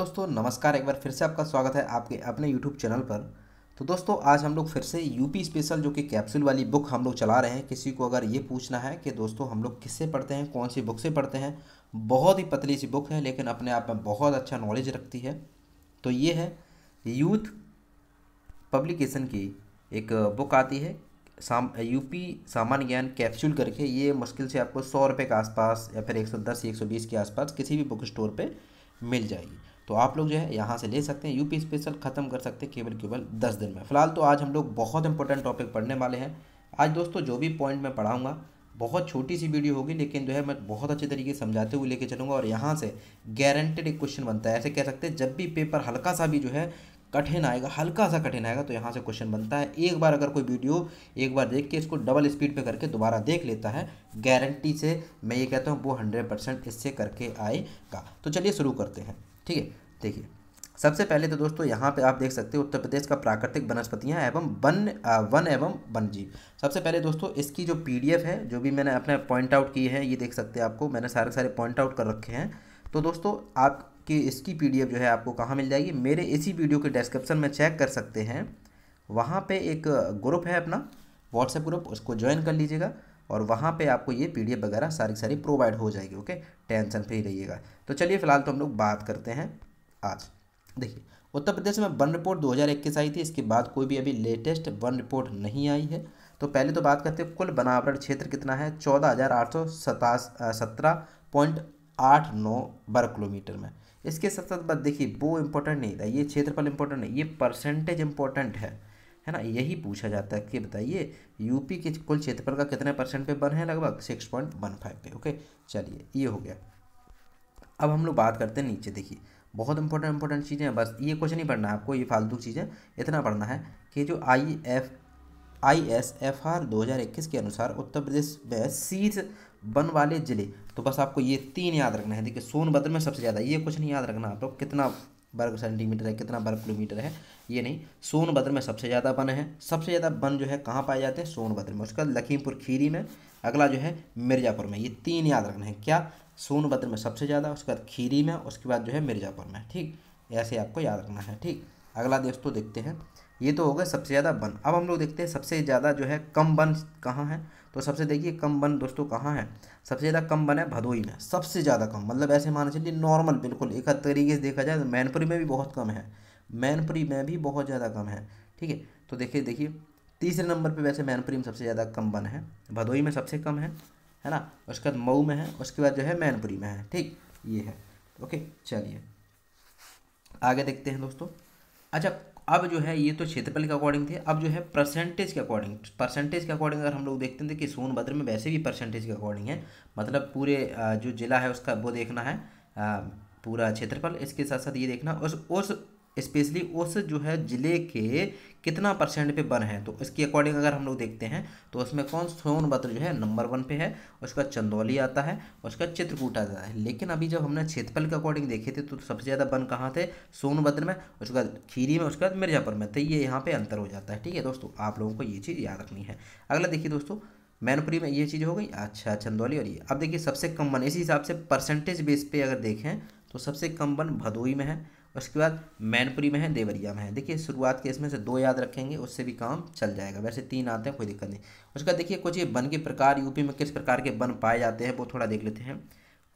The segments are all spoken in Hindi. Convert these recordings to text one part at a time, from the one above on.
दोस्तों, नमस्कार। एक बार फिर से आपका स्वागत है आपके अपने यूट्यूब चैनल पर। तो दोस्तों, आज हम लोग फिर से यूपी स्पेशल जो कि कैप्सूल वाली बुक हम लोग चला रहे हैं। किसी को अगर ये पूछना है कि दोस्तों, हम लोग किससे पढ़ते हैं, कौन सी बुक से पढ़ते हैं, बहुत ही पतली सी बुक है, लेकिन अपने आप में बहुत अच्छा नॉलेज रखती है। तो ये है यूथ पब्लिकेशन की एक बुक आती है। साम यूपी सामान्य ज्ञान कैप्सूल करके ये मुश्किल से आपको सौ रुपये के आसपास या फिर एक सौ दस, एक सौ बीस के आसपास किसी भी बुक स्टोर पे मिल जाएगी। तो आप लोग जो है यहाँ से ले सकते हैं। यूपी स्पेशल ख़त्म कर सकते हैं केवल केवल दस दिन में। फ़िलहाल तो आज हम लोग बहुत इंपॉर्टेंट टॉपिक पढ़ने वाले हैं। आज दोस्तों जो भी पॉइंट मैं पढ़ाऊँगा, बहुत छोटी सी वीडियो होगी, लेकिन जो है मैं बहुत अच्छे तरीके से समझाते हुए लेके चलूँगा और यहाँ से गारंटेड एक क्वेश्चन बनता है। ऐसे कह सकते हैं, जब भी पेपर हल्का सा भी जो है कठिन आएगा, हल्का सा कठिन आएगा तो यहाँ से क्वेश्चन बनता है। एक बार अगर कोई वीडियो एक बार देख के इसको डबल स्पीड पे करके दोबारा देख लेता है गारंटी से मैं ये कहता हूँ, वो हंड्रेड परसेंट इससे करके आएगा। तो चलिए शुरू करते हैं। ठीक है? देखिए, सबसे पहले तो दोस्तों यहाँ पे आप देख सकते हो, उत्तर प्रदेश का प्राकृतिक वनस्पतियाँ एवं वन वन एवं वन जीव सबसे पहले दोस्तों इसकी जो पीडीएफ है, जो भी मैंने अपने पॉइंट आउट की है, ये देख सकते हैं आपको, मैंने सारे सारे पॉइंट आउट कर रखे हैं। तो दोस्तों आपकी इसकी पीडीएफ जो है आपको कहाँ मिल जाएगी, मेरे इसी वीडियो के डिस्क्रिप्शन में चेक कर सकते हैं। वहाँ पर एक ग्रुप है अपना व्हाट्सएप ग्रुप उसको ज्वाइन कर लीजिएगा और वहाँ पे आपको ये पीडीएफ वगैरह सारी सारी प्रोवाइड हो जाएगी ओके टेंशन फ्री रहिएगा। तो चलिए फ़िलहाल तो हम लोग बात करते हैं। आज। देखिए, उत्तर प्रदेश में वन रिपोर्ट 2021 आई थी, इसके बाद कोई भी अभी लेटेस्ट वन रिपोर्ट नहीं आई है। तो पहले तो बात करते हैं, कुल बनावट क्षेत्र कितना है? चौदह हज़ार आठ सौ सत्रह पॉइंट आठ नौ वर्ग किलोमीटर में। इसके साथ साथ बात देखिए, वो इम्पोर्टेंट नहीं था, ये क्षेत्रफल इम्पोर्टेंट नहीं, ये परसेंटेज इम्पोर्टेंट है। है ना? यही पूछा जाता है कि बताइए यूपी के कुल क्षेत्रफल का कितने परसेंट पे बन है? लगभग सिक्स पॉइंट वन फाइव पे ओके चलिए, ये हो गया। अब हम लोग बात करते हैं नीचे, देखिए। बहुत इंपॉर्टेंट इंपॉर्टेंट चीज़ें हैं। बस ये कुछ नहीं पढ़ना है आपको, ये फालतू चीज़ें। इतना पढ़ना है कि जो I F I S F R दो हज़ार इक्कीस के अनुसार उत्तर प्रदेश में शीर्ष वन वाले ज़िले। तो बस आपको ये तीन याद रखना है। देखिए, सोनभद्र में सबसे ज़्यादा ये कुछ नहीं याद रखना आप लोग। कितना वर्ग सेंटीमीटर है, कितना वर्ग किलोमीटर है, ये नहीं। सोनभद्र में सबसे ज़्यादा वन है। सबसे ज़्यादा वन जो है, कहाँ पाए जाते हैं? सोनभद्र में। उसका लखीमपुर खीरी में, अगला जो है मिर्ज़ापुर में। ये तीन याद रखना है। क्या? सोनभद्र में सबसे ज़्यादा, उसके बाद खीरी में, उसके बाद जो है मिर्ज़ापुर में, ठीक? ऐसे आपको याद रखना है, ठीक? अगला दोस्तों देखते हैं। ये तो हो गए सबसे ज़्यादा वन अब हम लोग देखते हैं सबसे ज़्यादा जो है कम वन कहाँ है? तो सबसे देखिए कम वन दोस्तों कहाँ है? सबसे ज़्यादा कम वन है भदोई में। सबसे ज़्यादा कम मतलब ऐसे मान चलिए नॉर्मल बिल्कुल एक तरीके से देखा जाए तो मैनपुरी में भी बहुत कम है। मैनपुरी में भी बहुत ज़्यादा कम है, ठीक है? तो देखिए देखिए, तीसरे नंबर पर वैसे मैनपुरी में सबसे ज़्यादा कम वन है भदोई में सबसे कम है। है ना? उसके बाद मऊ में है, उसके बाद जो है मैनपुरी में है, ठीक? ये है, ओके? चलिए। आगे देखते हैं दोस्तों। अच्छा अब जो है ये तो क्षेत्रफल के अकॉर्डिंग थे, अब जो है परसेंटेज के अकॉर्डिंग परसेंटेज के अकॉर्डिंग अगर हम लोग देखते हैं कि सोनभद्र में वैसे भी परसेंटेज के अकॉर्डिंग है। मतलब पूरे जो जिला है उसका वो देखना है पूरा क्षेत्रफल, इसके साथ साथ ये देखना, उस उस स्पेशली उस जो है ज़िले के कितना परसेंट पे वन है? तो इसके अकॉर्डिंग अगर हम लोग देखते हैं तो उसमें कौन सोनभद्र जो है नंबर वन पे है, उसका चंदौली आता है, उसका चित्रकूट आता है। लेकिन अभी जब हमने क्षेत्रफल के अकॉर्डिंग देखे थे तो सबसे ज़्यादा वन कहाँ थे? सोनभद्र में, उसके बाद खीरी में, उसके बाद मिर्ज़ापुर में। तो ये यहाँ पर अंतर हो जाता है, ठीक है दोस्तों? आप लोगों को ये चीज़ याद रखनी है। अगला देखिए दोस्तों, मैनपुरी में ये चीज़ हो गई। अच्छा चंदौली और ये। अब देखिए सबसे कम वन, इसी हिसाब से परसेंटेज बेस पे अगर देखें तो सबसे कम वन भदोई में है। उसके बाद मैनपुरी में है, देवरिया में है। देखिए, शुरुआत के इसमें से दो याद रखेंगे, उससे भी काम चल जाएगा। वैसे तीन आते हैं, कोई दिक्कत नहीं। उसके देखिए, कुछ ये वन के प्रकार, यूपी में किस प्रकार के वन पाए जाते हैं, वो थोड़ा देख लेते हैं।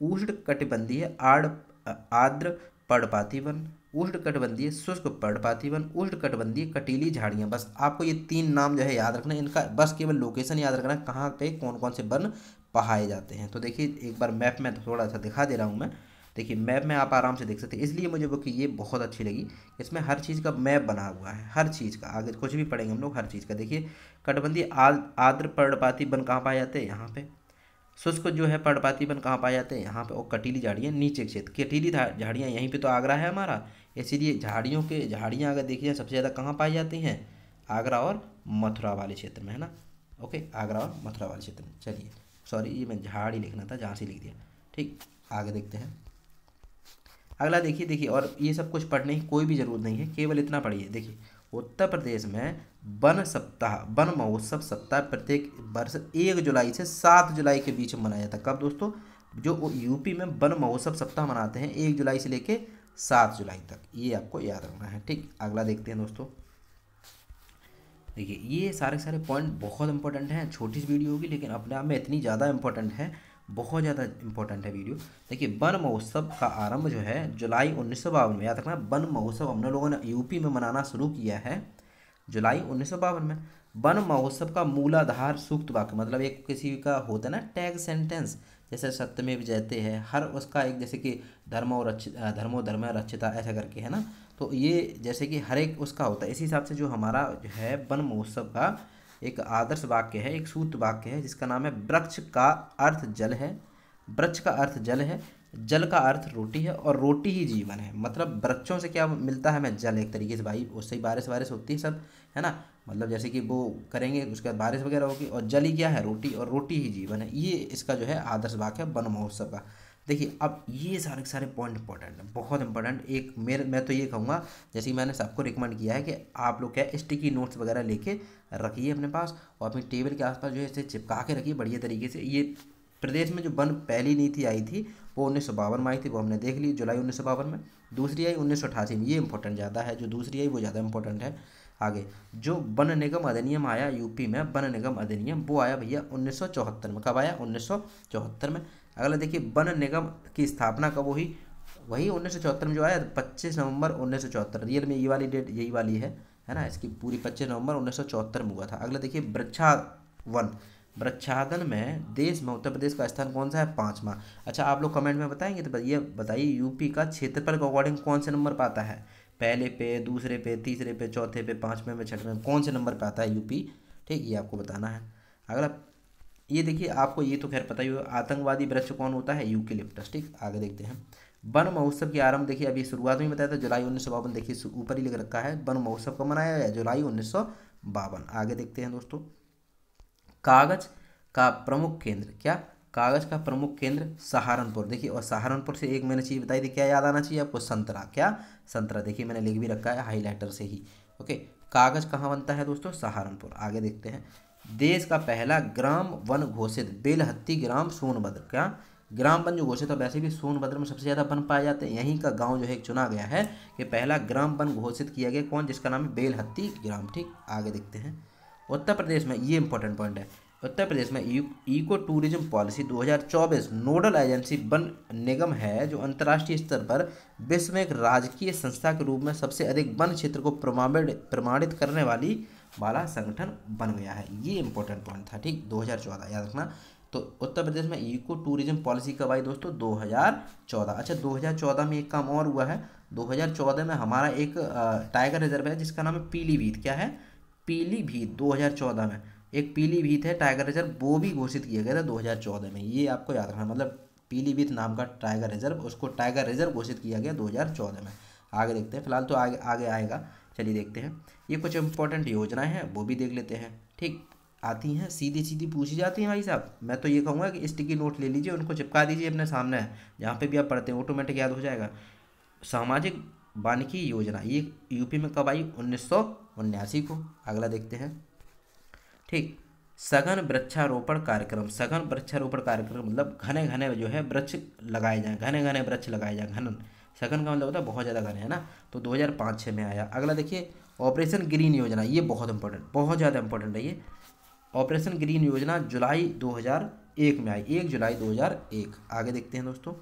उष्ण कटिबंधीय आड़ आर्द्र पर्णपाती वन उष्ण कटबंधीय शुष्क पर्णपाती वन उष्ण कटबंधीय कटीली झाड़ियाँ। बस आपको ये तीन नाम जो है याद रखना इनका बस केवल लोकेशन याद रखना कहाँ पे कौन कौन से वन पहाए जाते हैं। तो देखिए, एक बार मैप में थोड़ा सा दिखा दे रहा हूँ मैं। देखिए, मैप में आप आराम से देख सकते हैं। इसलिए मुझे वो कि ये बहुत अच्छी लगी। इसमें हर चीज़ का मैप बना हुआ है, हर चीज़ का। आगे कुछ भी पढ़ेंगे हम लोग, हर चीज़ का। देखिए, कटबंदी आद्र पर्णपाती वन कहाँ पाए जाते हैं? यहाँ पे। शुष्क जो है पर्णपाती वन कहाँ पाए जाते हैं? यहाँ पे। और कटीली झाड़ियाँ नीचे क्षेत्र। कटीली झाड़ियाँ यहीं पे तो आगरा है हमारा। इसीलिए झाड़ियों के, झाड़ियाँ अगर देखिए, सबसे ज़्यादा कहाँ पाई जाती हैं? आगरा और मथुरा वाले क्षेत्र में, है ना? ओके, आगरा और मथुरा वाले क्षेत्र में। चलिए सॉरी ये मैं झाड़ ही लिखना था, जहाँ से लिख दिया। ठीक, आगे देखते हैं। अगला देखिए देखिए, और ये सब कुछ पढ़ने की कोई भी ज़रूरत नहीं है, केवल इतना पढ़िए। देखिए, उत्तर प्रदेश में वन सप्ताह, वन महोत्सव सप्ताह प्रत्येक वर्ष एक जुलाई से सात जुलाई के बीच मनाया जाता है। कब दोस्तों? जो यूपी में वन महोत्सव सप्ताह मनाते हैं, एक जुलाई से लेके सात जुलाई तक। ये आपको याद रखना है, ठीक? अगला देखते हैं दोस्तों। देखिए, ये सारे सारे पॉइंट बहुत इंपॉर्टेंट हैं, छोटी सी वीडियो होगी, लेकिन अपने आप में इतनी ज़्यादा इंपॉर्टेंट है बहुत ज़्यादा इंपॉर्टेंट है वीडियो देखिए, वन महोत्सव का आरंभ जो है, जुलाई उन्नीस सौ बावन में, याद रखना, वन महोत्सव हम लोगों ने यूपी में मनाना शुरू किया है, जुलाई उन्नीस सौ बावन में। वन महोत्सव का मूलाधार सूक्त वाक्य मतलब एक किसी का होता है ना टैग सेंटेंस जैसे सत्यमेव जयते हैं, हर उसका एक जैसे कि धर्मो रक्षित धर्मो धर्म रक्षिता ऐसा करके, है ना? तो ये जैसे कि हर एक उसका होता है। इसी हिसाब से जो हमारा जो है, वन महोत्सव का एक आदर्श वाक्य है, एक सूत्र वाक्य है, जिसका नाम है वृक्ष का अर्थ जल है। वृक्ष का अर्थ जल है, जल का अर्थ रोटी है और रोटी ही जीवन है। मतलब वृक्षों से क्या मिलता है? हमें जल एक तरीके से भाई उससे ही बारिश वारिश होती है सब, है ना? मतलब जैसे कि वो करेंगे, उसके बाद बारिश वगैरह होगी और जल ही क्या है? रोटी और रोटी ही जीवन है। ये इसका जो है आदर्श वाक्य है, वन महोत्सव का। देखिए, अब ये सारे के सारे पॉइंट इंपॉर्टेंट हैं, बहुत इंपॉर्टेंट एक मेरे, मैं तो ये कहूँगा, जैसे मैंने सबको रिकमेंड किया है कि आप लोग क्या स्टिकी नोट्स वगैरह लेके रखिए अपने पास और अपनी टेबल के आसपास जो है इसे चिपका के रखिए बढ़िया तरीके से। ये प्रदेश में जो वन पहली नीति आई थी, वो उन्नीस सौ बावन में आई थी, वो हमने देख ली जुलाई उन्नीस सौ बावन में। दूसरी आई उन्नीस में, ये इंपॉर्टेंट ज़्यादा है, जो दूसरी आई वो ज़्यादा इंपॉर्टेंट है। आगे, जो वन निगम अधिनियम आया यूपी में, वन निगम अधिनियम, वो आया भैया उन्नीस सौ चौहत्तर में। कब आया? उन्नीस सौ चौहत्तर में। अगला देखिए, वन निगम की स्थापना कब हुई? वही उन्नीस सौ चौहत्तर में जो आया, पच्चीस नवंबर उन्नीस रियल में ये वाली डेट, यही वाली है है ना? इसकी पूरी पच्चीस नवंबर उन्नीस सौ चौहत्तर में हुआ था। अगला देखिए वृक्षावन वृक्षादन में देश में उत्तर प्रदेश का स्थान कौन सा है? पाँचवा। अच्छा आप लोग कमेंट में बताएँगे तो ये बताइए, यूपी का क्षेत्रफल के अकॉर्डिंग कौन से नंबर पर आता है? पहले पे, दूसरे पे, तीसरे पे, चौथे पे, पाँचवें में, छठवें कौन से नंबर पे आता है यूपी? ठीक, ये आपको बताना है। अगला, ये देखिए, आपको ये तो खैर पता ही होगा आतंकवादी वृक्ष कौन होता है? यूकेलिप्टस ठीक, आगे देखते हैं। वन महोत्सव के आरंभ, देखिए, अभी शुरुआत में बताया था, जुलाई उन्नीस सौ बावन, देखिए ऊपर ही लिख रखा है, वन महोत्सव कब मनाया गया? जुलाई उन्नीस सौ बावन। आगे देखते हैं दोस्तों। कागज़ का प्रमुख केंद्र क्या? कागज़ का प्रमुख केंद्र सहारनपुर। देखिए, और सहारनपुर से एक मैंने चीज़ बताई थी, क्या याद आना चाहिए आपको? संतरा। क्या? संतरा। देखिए, मैंने लिख भी रखा है हाईलाइटर से ही। ओके, कागज़ कहाँ बनता है दोस्तों? सहारनपुर। आगे देखते हैं। देश का पहला ग्राम वन घोषित। बेलहत्ती ग्राम सोनभद्र। क्या? ग्राम वन जो घोषित है, वैसे भी सोनभद्र में सबसे ज़्यादा वन पाए जाते हैं। यहीं का गाँव जो है चुना गया है कि पहला ग्राम वन घोषित किया गया। कौन? जिसका नाम है बेलहत्ती ग्राम। ठीक, आगे देखते हैं। उत्तर प्रदेश में ये इंपॉर्टेंट पॉइंट है। उत्तर प्रदेश में eco tourism policy 2024 nodal agency one निगम है, जो अंतर्राष्ट्रीय स्तर पर विश्व में एक राजकीय संस्था के रूप में सबसे अधिक वन क्षेत्र को प्रमाणित प्रमाणित करने वाली वाला संगठन बन गया है। ये इंपॉर्टेंट पॉइंट था, ठीक? 2014 याद रखना। तो उत्तर प्रदेश में इको टूरिज़्म पॉलिसी कब आई दोस्तों? 2014 अच्छा 2014 में एक काम और हुआ है। 2014 में हमारा एक टाइगर रिज़र्व है, जिसका नाम है पीलीभीत। क्या है? पीलीभीत 2014 में। एक पीलीभीत है टाइगर रिज़र्व वो भी घोषित किया गया था 2014 में। ये आपको याद रखना मतलब पीलीभीत नाम का टाइगर रिज़र्व उसको टाइगर रिज़र्व घोषित किया गया 2014 में। आगे देखते हैं, फ़िलहाल तो आगे आगे आएगा। चलिए देखते हैं। ये कुछ इंपॉर्टेंट योजनाएँ हैं, वो भी देख लेते हैं। ठीक, आती हैं सीधी सीधी पूछी जाती हैं भाई साहब। मैं तो ये कहूँगा कि स्टिकी नोट ले लीजिए, उनको चिपका दीजिए अपने सामने, जहाँ पे भी आप पढ़ते हैं ऑटोमेटिक याद हो जाएगा। सामाजिक वानिकी योजना, ये यूपी में कब आई? उन्नीस को। अगला देखते हैं। ठीक। सघन वृक्षारोपण कार्यक्रम, सघन वृक्षारोपण कार्यक्रम मतलब घने घने जो है वृक्ष लगाए जाएँ घने घने वृक्ष लगाए जाएँ घनन सघन का मतलब होता है बहुत ज़्यादा घने, है ना? तो दो हज़ार पाँच छः में आया। अगला देखिए, ऑपरेशन ग्रीन योजना, ये बहुत इंपॉर्टेंट बहुत ज़्यादा इंपॉर्टेंट है ये। ऑपरेशन ग्रीन योजना जुलाई 2001 में आई, एक जुलाई 2001 आगे देखते हैं दोस्तों।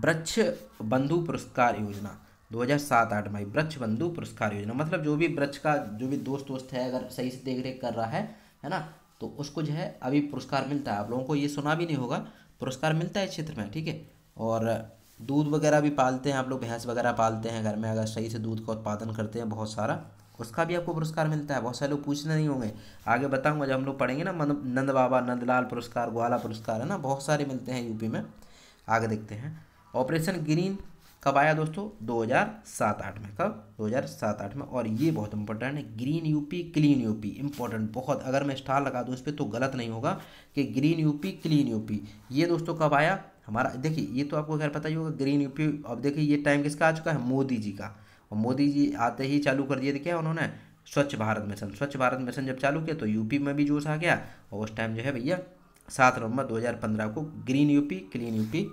वृक्ष बंधु पुरस्कार योजना 2007-8 में वृक्ष बंधु पुरस्कार योजना। मतलब जो भी वृक्ष का जो भी दोस्त दोस्त है, अगर सही से देख रेख कर रहा है है ना तो उसको जो है अभी पुरस्कार मिलता है। आप लोगों को ये सुना भी नहीं होगा। पुरस्कार मिलता है इस क्षेत्र में, ठीक है? और दूध वगैरह भी पालते हैं आप लोग, भैंस वगैरह पालते हैं घर में, अगर सही से दूध का उत्पादन करते हैं बहुत सारा, उसका भी आपको पुरस्कार मिलता है। बहुत सारे लोग पूछने नहीं होंगे। आगे बताऊँगा जब हम लोग पढ़ेंगे ना नंद बाबा, नंदलाल पुरस्कार, ग्वाला पुरस्कार, है ना, बहुत सारे मिलते हैं यूपी में। आगे देखते हैं। ऑपरेशन ग्रीन कब आया दोस्तों? 2007-8 में। कब? 2007-8 में। और ये बहुत इंपॉर्टेंट है green UP clean UP important बहुत। अगर मैं स्टार लगा दूँ इस पर तो गलत नहीं होगा कि ग्रीन यूपी क्लीन यूपी ये दोस्तों कब आया? हमारा, देखिए, ये तो आपको खैर पता ही होगा ग्रीन यूपी अब देखिए, ये टाइम किसका आ चुका है? मोदी जी का। और मोदी जी आते ही चालू कर दिए क्या उन्होंने? स्वच्छ भारत मिशन। स्वच्छ भारत मिशन जब चालू किया तो यूपी में भी जोश आ गया। और उस टाइम जो है भैया, सात नवंबर 2015 को ग्रीन यूपी क्लीन यूपी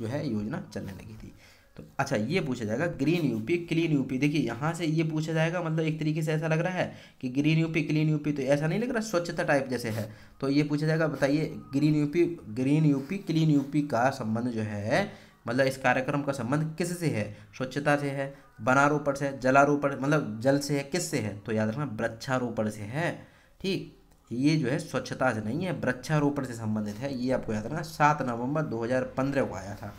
जो है योजना चलने लगी थी। तो अच्छा ये पूछा जाएगा ग्रीन यूपी क्लीन यूपी देखिए, यहाँ से ये पूछा जाएगा मतलब एक तरीके से ऐसा लग रहा है कि ग्रीन यूपी क्लीन यूपी तो ऐसा नहीं लग रहा, स्वच्छता टाइप जैसे है। तो ये पूछा जाएगा, बताइए green UP green UP clean UP का संबंध जो है मतलब इस कार्यक्रम का संबंध किस से है? स्वच्छता से है वनारोपण से, जलारोपण मतलब जल से है, किस से है? तो याद रखना, वृक्षारोपण से है, ठीक? ये जो है, स्वच्छता से नहीं है, वृक्षारोपण से संबंधित है। ये आपको याद रखना, सात नवंबर 2015 को आया था।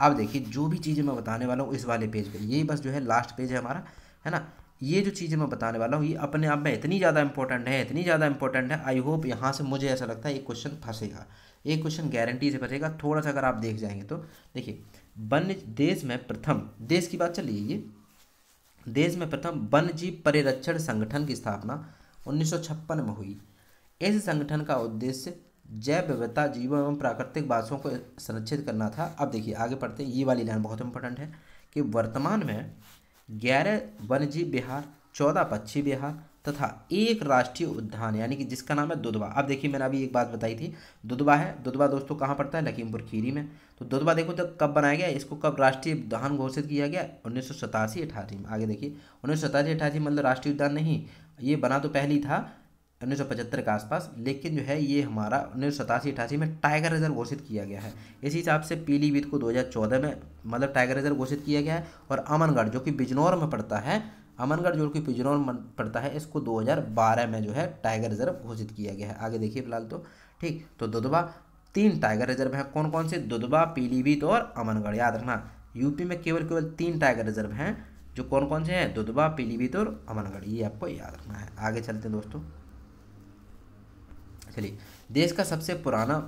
अब देखिए, जो भी चीज़ें मैं बताने वाला हूँ इस वाले पेज पर यही बस जो है लास्ट पेज है हमारा, है ना? ये जो चीज़ें मैं बताने वाला हूँ, ये अपने आप में इतनी ज़्यादा इंपॉर्टेंट है, इतनी ज़्यादा इंपॉर्टेंट है आई होप यहाँ से मुझे ऐसा लगता है एक क्वेश्चन फंसेगा। एक क्वेश्चन गारंटी से फंसेगा थोड़ा सा अगर आप देख जाएँगे तो। देखिए, वन्य, देश में प्रथम, देश की बात चलिए ये। देश में प्रथम वन्य जीव परिरक्षण संगठन की स्थापना उन्नीस सौ छप्पन में हुई। इस संगठन का उद्देश्य जैव विविधता जीवों एवं प्राकृतिक वासों को संरक्षित करना था। अब देखिए, आगे पढ़ते हैं। ये वाली लाइन बहुत इंपॉर्टेंट है कि वर्तमान में ग्यारह वन्यजीव बिहार चौदह पक्षी बिहार तथा एक राष्ट्रीय उद्यान, यानी कि जिसका नाम है दुधवा। अब देखिए, मैंने अभी एक बात बताई थी। दुधवा है। दुधवा दोस्तों कहाँ पड़ता है? लखीमपुर खीरी में। तो दुधवा देखो तो कब बनाया गया? इसको कब राष्ट्रीय उद्यान घोषित किया गया? उन्नीस सौ सतासी अठासी में। आगे देखिए, उन्नीस सौ सतासी अठासी मतलब राष्ट्रीय उद्यान नहीं। ये बना तो पहले था। उन्नीस सौ पचहत्तर के आसपास, लेकिन जो है ये हमारा उन्नीस सौ सतासी अठासी में टाइगर रिज़र्व घोषित किया गया है। इसी हिसाब से पीलीभीत को 2014 में मतलब टाइगर रिज़र्व घोषित किया गया है और अमनगढ़, जो कि बिजनौर में पड़ता है, अमनगढ़ जो कि बिजनौर में पड़ता है, इसको 2012 में जो है टाइगर रिज़र्व घोषित किया गया है। आगे देखिए फ़िलहाल तो ठीक तो दुधवा, तीन टाइगर रिज़र्व हैं कौन कौन से? दुधवा पीलीभीत और अमनगढ़, याद रखना। यूपी में केवल केवल तीन टाइगर रिज़र्व हैं, जो कौन कौन से हैं? दुधवा पीलीभीत और अमनगढ़, ये आपको याद रखना है। आगे चलते हैं दोस्तों। चलिए। देश का सबसे पुराना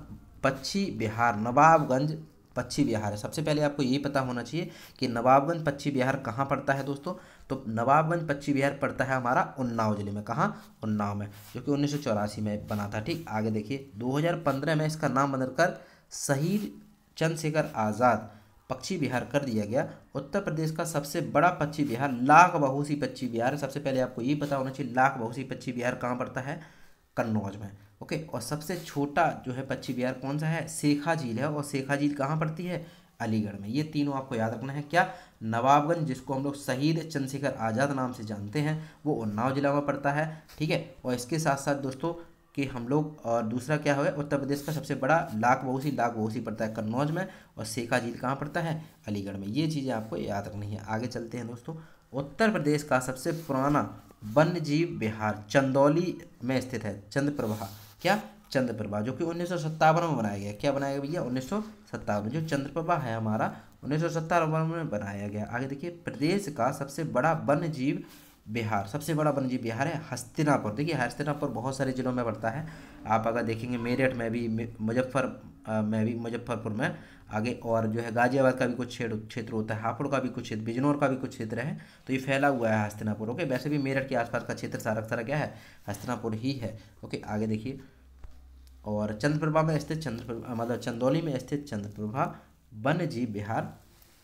पक्षी बिहार नवाबगंज पक्षी बिहार है। सबसे पहले आपको यही पता होना चाहिए कि नवाबगंज पक्षी बिहार कहाँ पड़ता है दोस्तों? तो नवाबगंज पक्षी बिहार पड़ता है हमारा उन्नाव ज़िले में। कहाँ? उन्नाव में, जो कि उन्नीस सौ चौरासी में बना था। ठीक, आगे देखिए। 2015 में इसका नाम बदलकर शहीद चंद्रशेखर आज़ाद पक्षी बिहार कर दिया गया। उत्तर प्रदेश का सबसे बड़ा पक्षी बिहार लाख बहुसी पक्षी बिहार सबसे पहले आपको ये पता होना चाहिए, लाख बहुसी पक्षी बिहार कहाँ पड़ता है? कन्नौज में। ओके, और सबसे छोटा जो है पक्षी बिहार कौन सा है? शेखा झील है, और शेखा झील कहाँ पड़ती है? अलीगढ़ में। ये तीनों आपको याद रखना है। क्या? नवाबगंज, जिसको हम लोग शहीद चंद्रशेखर आज़ाद नाम से जानते हैं, वो उन्नाव जिला में पड़ता है, ठीक है? और इसके साथ साथ दोस्तों, कि हम लोग, और दूसरा क्या है? उत्तर प्रदेश का सबसे बड़ा लाख बहुसी लाख बहुसी पड़ता है कन्नौज में, और शेखा झील कहाँ पड़ता है? अलीगढ़ में। ये चीज़ें आपको याद रखनी है। आगे चलते हैं दोस्तों। उत्तर प्रदेश का सबसे पुराना वन्य जीव विहार चंदौली में स्थित है चंद्रप्रभा क्या? चंद्रप्रभा, जो कि उन्नीस सौ सत्तावन में बनाया गया। क्या बनाया गया भैया? उन्नीस सौ सत्तावन जो चंद्रप्रभा है हमारा, उन्नीस सौ सत्तावन में बनाया गया। आगे देखिए, प्रदेश का सबसे बड़ा वन्य जीव बिहार, सबसे बड़ा वन्य जीव बिहार है, हस्तिनापुर। देखिए, हस्तिनापुर बहुत सारे जिलों में पड़ता है। आप अगर देखेंगे मेरठ में भी मुजफ्फर में भी, मुजफ्फरपुर में आगे और जो है गाजियाबाद का भी कुछ क्षेत्र होता है, हापुड़ का भी कुछ क्षेत्र, बिजनौर का भी कुछ क्षेत्र है तो ये फैला हुआ है हस्तिनापुर, ओके? वैसे भी मेरठ के आसपास का क्षेत्र सारा सारा क्या है? हस्तिनापुर ही है, ओके? आगे देखिए। और चंद्रप्रभा में स्थित चंद्रप्रभा मतलब चंदौली में स्थित चंद्रप्रभा वन्य जीव बिहार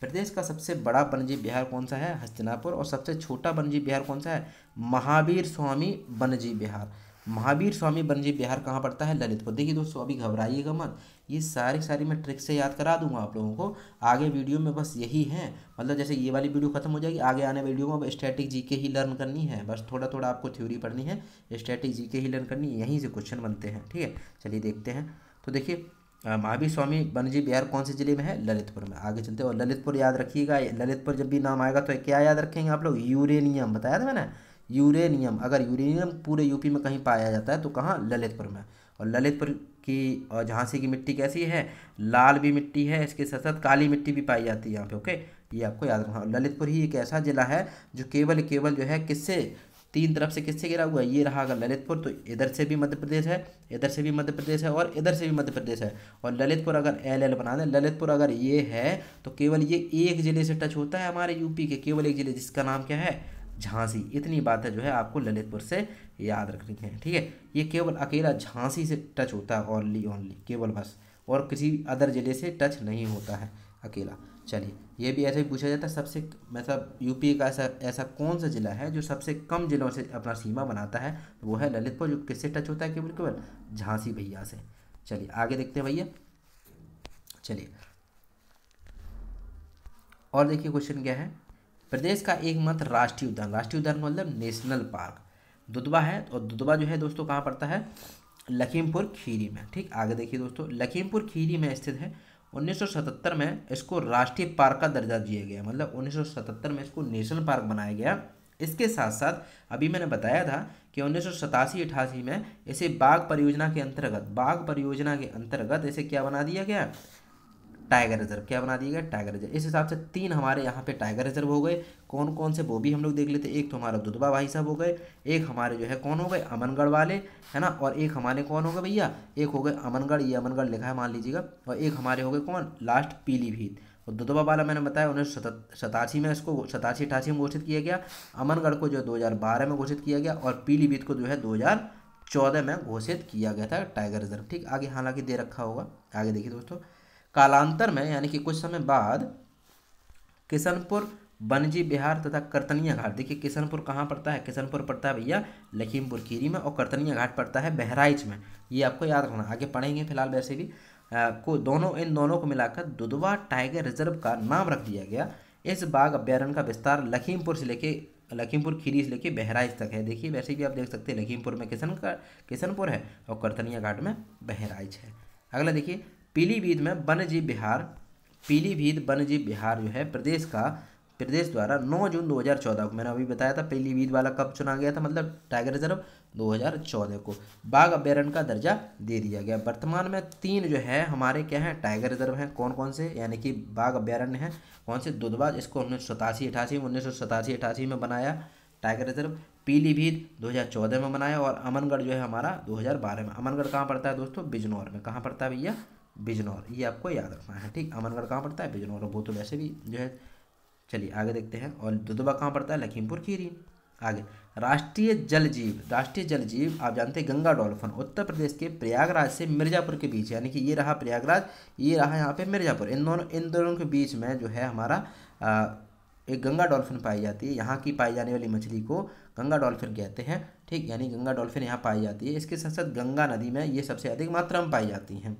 प्रदेश का सबसे बड़ा वन्यजीव बिहार कौन सा है? हस्तिनापुर। और सबसे छोटा वन्यजीव बिहार कौन सा है? महावीर स्वामी वन्यजीव बिहार महावीर स्वामी वन्यजीव बिहार कहाँ पड़ता है? ललितपुर। देखिए दोस्तों, अभी घबराइएगा मत। ये सारी सारी मैं ट्रिक से याद करा दूँगा आप लोगों को। आगे वीडियो में बस यही है। मतलब जैसे ये वाली वीडियो खत्म हो जाएगी, आगे आने वीडियो में अब स्टैटिक जीके ही लर्न करनी है। बस थोड़ा थोड़ा आपको थ्योरी पढ़नी है। स्टैटिक जीके ही लर्न करनी है। यहीं से क्वेश्चन बनते हैं। ठीक है? चलिए देखते हैं। तो देखिए महावीर स्वामी वन्यजीव बिहार कौन से ज़िले में है? ललितपुर में। आगे चलते और ललितपुर याद रखिएगा ललितपुर जब भी नाम आएगा तो क्या याद रखेंगे आप लोग? यूरेनियम। बताया था मैंने? यूरेनियम। अगर यूरेनियम पूरे यूपी में कहीं पाया जाता है तो कहाँ? ललितपुर में। और ललितपुर की और झांसी की मिट्टी कैसी है? लाल भी मिट्टी है, इसके साथ साथ काली मिट्टी भी पाई जाती है यहाँ पे, ओके? ये आपको याद रखना। ललितपुर ही एक ऐसा जिला है जो केवल केवल जो है किससे? तीन तरफ़ से किससे घिरा हुआ है? ये रहा अगर ललितपुर तो इधर से भी मध्य प्रदेश है, इधर से भी मध्य प्रदेश है और इधर से भी मध्य प्रदेश है। और ललितपुर अगर एल एल बना दें, ललितपुर अगर ये है तो केवल ये एक ज़िले से टच होता है हमारे यूपी के, केवल एक ज़िले, जिसका नाम क्या है? झांसी। इतनी बातें जो है आपको ललितपुर से याद रखनी है, ठीक है? ये केवल अकेला झांसी से टच होता है ओनली ओनली केवल बस। और किसी अदर ज़िले से टच नहीं होता है। अकेला। चलिए, ये भी ऐसे ही पूछा जाता है, सबसे मतलब यूपी का ऐसा ऐसा कौन सा ज़िला है जो सबसे कम ज़िलों से अपना सीमा बनाता है? वो है ललितपुर, जो किससे टच होता है केवल केवल? झांसी भैया से। चलिए, आगे देखते हैं भैया। चलिए। और देखिए क्वेश्चन क्या है? प्रदेश का एकमात्र राष्ट्रीय उद्यान राष्ट्रीय उद्यान मतलब नेशनल पार्क। दुधवा है, और दुधवा जो है दोस्तों कहाँ पड़ता है? लखीमपुर खीरी में। ठीक, आगे देखिए दोस्तों, लखीमपुर खीरी में स्थित है। 1977 में इसको राष्ट्रीय पार्क का दर्जा दिया गया। मतलब 1977 में इसको नेशनल पार्क बनाया गया। इसके साथ साथ अभी मैंने बताया था कि उन्नीस सौ में इसे बाघ परियोजना के अंतर्गत, बाघ परियोजना के अंतर्गत इसे क्या बना दिया गया? Tiger reserve. क्या बना दिया गया? Tiger reserve. इस हिसाब से तीन हमारे यहाँ पे टाइगर रिज़र्व हो गए। कौन कौन से वो भी हम लोग देख लेते एक तो हमारा दुधबा भाई साहब हो गए। एक हमारे जो है कौन हो गए? अमनगढ़ वाले, है ना? और एक हमारे कौन हो गए भैया? एक हो गए अमनगढ़। ये अमनगढ़ लिखा है, मान लीजिएगा। और एक हमारे हो गए कौन? लास्ट पीलीभीत और दुधबा वाला मैंने बताया उन्नीस सतासी में इसको सतासी, अठासी में घोषित किया गया। अमनगढ़ को जो 2012 में घोषित किया गया और पीलीभीत को जो है 2014 में घोषित किया गया था टाइगर रिज़र्व। ठीक, आगे हालाँकि दे रखा होगा। आगे देखिए दोस्तों। कालांतर में यानी कि कुछ समय बाद किशनपुर बनजी बिहार तथा करतनिया घाट। देखिए किशनपुर कहाँ पड़ता है? किशनपुर पड़ता है भैया लखीमपुर खीरी में और करतनिया घाट पड़ता है बहराइच में। ये आपको याद रखना आगे पढ़ेंगे फ़िलहाल वैसे भी। आ, को दोनों इन दोनों को मिलाकर दुधवा टाइगर रिज़र्व का नाम रख दिया गया। इस बाघ अभ्यारण्य का विस्तार लखीमपुर से लेके लखीमपुर खीरी से लेके बहराइच तक है। देखिए वैसे भी आप देख सकते हैं लखीमपुर में किशन का किशनपुर है और करतनिया घाट में बहराइच है। अगला देखिए पीलीभीत में वन्यजीव बिहार पीलीभीत वन्यजीव बिहार जो है प्रदेश का, प्रदेश द्वारा 9 जून 2014 को, मैंने अभी बताया था पीलीभीत वाला कब चुना गया था मतलब टाइगर रिज़र्व 2014 को, बाघ अभ्यारण्य का दर्जा दे दिया गया। वर्तमान में तीन जो है, हमारे क्या हैं, टाइगर रिज़र्व हैं कौन कौन से, यानी कि बाघ अभ्यारण्य हैं, कौन से, दुधबाज, इसको उन्नीस सौ सतासी अठासी, उन्नीस सौ सतासी अठासी में बनाया, टाइगर रिज़र्व, पीलीभीत 2014 में बनाया और अमनगढ़ जो है हमारा 2012 में। अमनगढ़ कहाँ पड़ता है दोस्तों, बिजनौर में। कहाँ पड़ता है भैया? बिजनौर ये आपको याद रखना है ठीक? अमनगढ़ कहाँ पड़ता है? बिजनौर वो तो वैसे भी जो है चलिए आगे देखते हैं और दुदुबा कहाँ पड़ता है? लखीमपुर खीरी आगे राष्ट्रीय जल जीव राष्ट्रीय जल जीव आप जानते हैं गंगा डॉल्फिन उत्तर प्रदेश के प्रयागराज से मिर्जापुर के बीच यानी कि ये रहा प्रयागराज ये रहा यहाँ पे मिर्जापुर। इन दोनों इन दोनों के बीच में जो है हमारा आ, एक गंगा डॉल्फिन पाई जाती है। यहाँ की पाई जाने वाली मछली को गंगा डॉल्फिन कहते हैं ठीक? यानी गंगा डॉल्फिन यहाँ पाई जाती है। इसके साथ साथ गंगा नदी में ये सबसे अधिक मात्रा में पाई जाती हैं।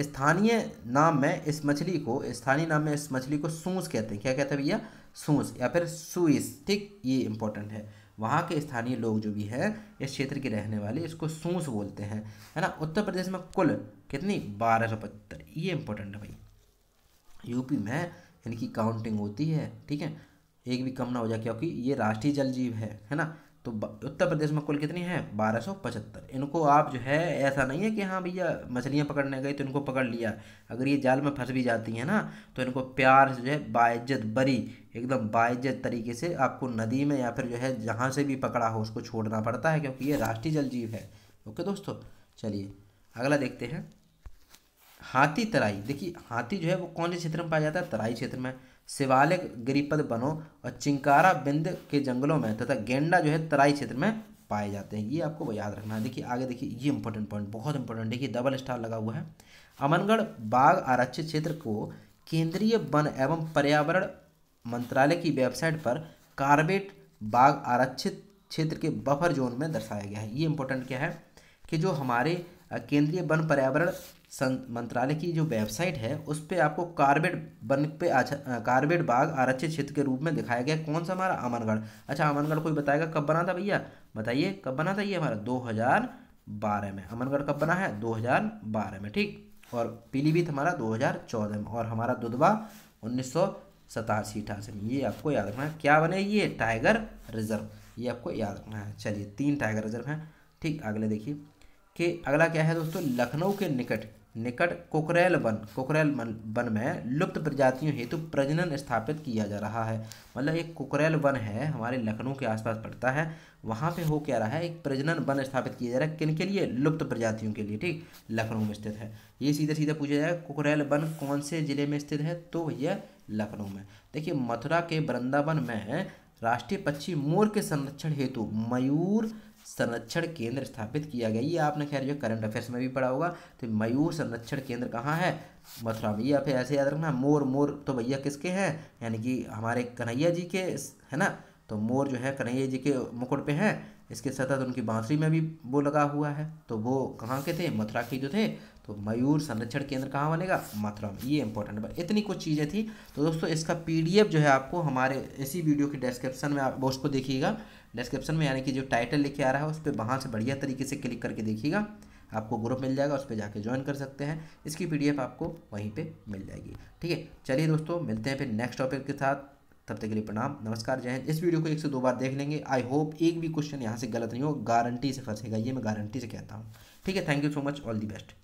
स्थानीय नाम में इस मछली को, स्थानीय नाम में इस मछली को सूस कहते हैं। क्या कहते हैं भैया? सूस या फिर सुइस। ठीक, ये इंपॉर्टेंट है। वहाँ के स्थानीय लोग जो भी हैं, इस क्षेत्र के रहने वाले, इसको सूस बोलते हैं। है ना? उत्तर प्रदेश में कुल कितनी? बारह सौ पचहत्तर। ये इंपॉर्टेंट है भाई यूपी में इनकी काउंटिंग होती है। ठीक है? एक भी कम ना हो जाए, क्योंकि ये राष्ट्रीय जल जीव है। है ना? तो उत्तर प्रदेश में कुल कितनी है? बारह सौ पचहत्तर। इनको आप जो है, ऐसा नहीं है कि हाँ भैया, मछलियाँ पकड़ने गए तो इनको पकड़ लिया। अगर ये जाल में फंस भी जाती हैं ना तो इनको प्यार से जो है, बाइज्जत, बरी, एकदम बाइज्जत तरीके से आपको नदी में या फिर जो है, जहाँ से भी पकड़ा हो, उसको छोड़ना पड़ता है, क्योंकि ये राष्ट्रीय जल जीव है। ओके दोस्तों, चलिए, अगला देखते हैं। हाथी तराई। देखिए, हाथी जो है, वो कौन से क्षेत्र में पाया जाता है? तराई क्षेत्र में। शिवालिक गिरिपद बनों और चिंकारा बिंद के जंगलों में तथा गेंडा जो है तराई क्षेत्र में पाए जाते हैं। ये आपको याद रखना है। देखिए, आगे देखिए, ये इंपॉर्टेंट पॉइंट बहुत इंपॉर्टेंट देखिए डबल स्टार लगा हुआ है। अमनगढ़ बाघ आरक्षित क्षेत्र को केंद्रीय वन एवं पर्यावरण मंत्रालय की वेबसाइट पर कार्बेट बाघ आरक्षित क्षेत्र के बफर जोन में दर्शाया गया है। ये इंपॉर्टेंट क्या है कि जो हमारे केंद्रीय वन पर्यावरण मंत्रालय की जो वेबसाइट है, उस पर आपको कार्बेट वन पे कार्बेट बाग आरक्षित क्षेत्र के रूप में दिखाया गया। कौन सा हमारा? अमनगढ़। अच्छा अमनगढ़ कोई बताएगा कब बना था भैया? बताइए, कब बना था ये हमारा? 2012 में। अमनगढ़ कब बना है? 2012 में, ठीक? और पीलीभीत हमारा 2014 में, और हमारा दुधवा उन्नीस सौ सतासी अठासी में। ये आपको याद रखना है। क्या बने ये? Tiger reserve. ये आपको याद रखना है। चलिए, तीन टाइगर रिज़र्व हैं, ठीक? अगले देखिए। कि अगला क्या है दोस्तों? लखनऊ के निकट निकट कोकरेल वन कोकरेल वन में लुप्त प्रजातियों हेतु तो प्रजनन स्थापित किया जा रहा है। मतलब एक कोकरेल वन है, हमारे लखनऊ के आसपास पड़ता है, वहाँ पे हो क्या रहा है? एक प्रजनन वन स्थापित किया जा रहा है किन के लिए? लुप्त प्रजातियों के लिए, ठीक? लखनऊ में स्थित है। ये सीधे सीधे पूछा जाए कोकरेल वन कौन से ज़िले में स्थित है? तो भैया, लखनऊ में। देखिए, मथुरा के वृंदावन में राष्ट्रीय पक्षी मोर के संरक्षण हेतु मयूर संरक्षण केंद्र स्थापित किया गया। ये आपने खैर जो करंट अफेयर्स में भी पढ़ा होगा तो मयूर संरक्षण केंद्र कहाँ है? मथुरा में। ये आप ऐसे याद रखना, मोर मोर तो भैया किसके हैं? यानी कि हमारे कन्हैया जी के, है ना? तो मोर जो है कन्हैया जी के मुकुट पे हैं। इसके साथ साथ उनकी बांसुरी में भी वो लगा हुआ है। तो वो कहाँ के थे? मथुरा के जो थे। तो मयूर संरक्षण केंद्र कहाँ बनेगा? मथुरा में। ये इंपॉर्टेंट बात इतनी कुछ चीज़ें थी। तो दोस्तों, इसका पीडीएफ जो है आपको हमारे इसी वीडियो के डिस्क्रिप्शन में आप उसको देखिएगा। डिस्क्रिप्शन में यानी कि जो टाइटल लिखे आ रहा है, उस पर वहाँ से बढ़िया तरीके से क्लिक करके देखिएगा। आपको ग्रुप मिल जाएगा, उस पर जाके ज्वाइन कर सकते हैं। इसकी पीडीएफ आपको वहीं पे मिल जाएगी। ठीक है, चलिए दोस्तों, मिलते हैं फिर नेक्स्ट टॉपिक के साथ। तब तक के लिए प्रणाम, नमस्कार, जय हिंद। इस वीडियो को एक से दो बार देख लेंगे। आई होप एक भी क्वेश्चन यहाँ से गलत नहीं हो। गारंटी से फंसेगा, ये मैं गारंटी से कहता हूँ। ठीक है thank you so much all the best